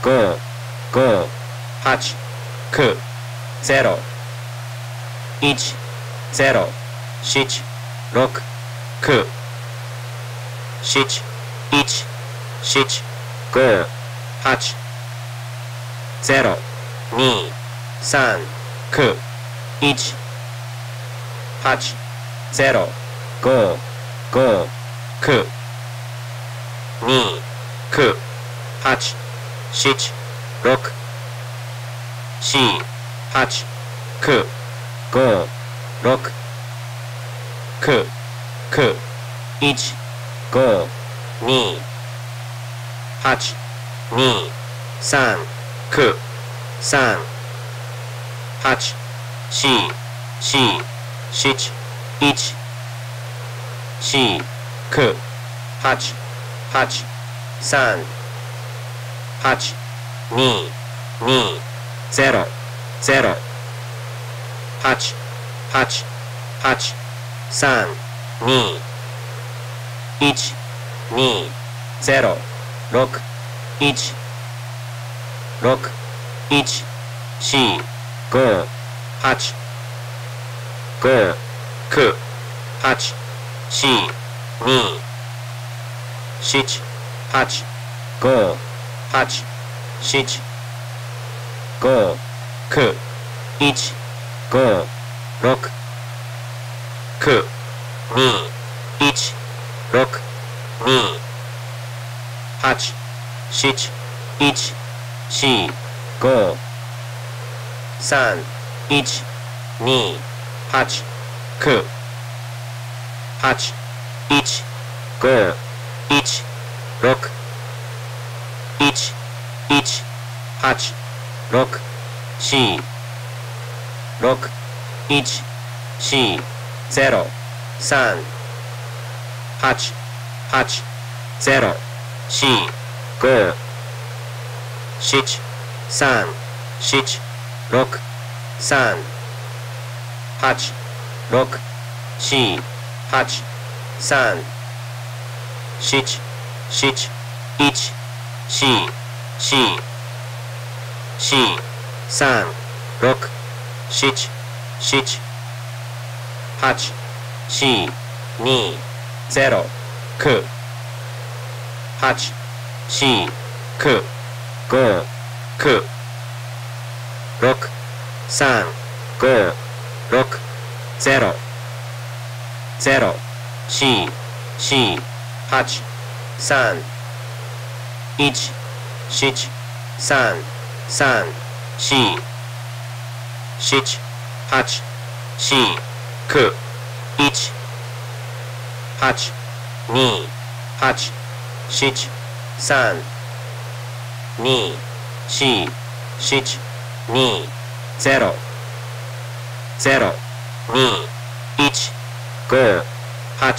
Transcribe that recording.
五五八九ゼロ一ゼロ七六九七一七五八ゼロ二三九一八ゼロ五五七六四八九五六九九一五二八二三九三八四四七一四九、八、八、三九八。八三八二二ゼロ。ゼロ。八。八。八。三。二一。二ゼロ。六。一。六。一。四。五。八。五九八四二七八五八七五九一五六九二一六二八七一四五三一二1、8、6、4、6、1、4、0、3、8、8、0、4、5、7、3、7、6、3、8、6、4、8、3、7、7、1、4、一四四四三六七七八四二ゼロ九八四九五九六三五六ゼロゼロ四四八三一七三三四七八四九一八二八七三二四七二ゼロゼロ二一五八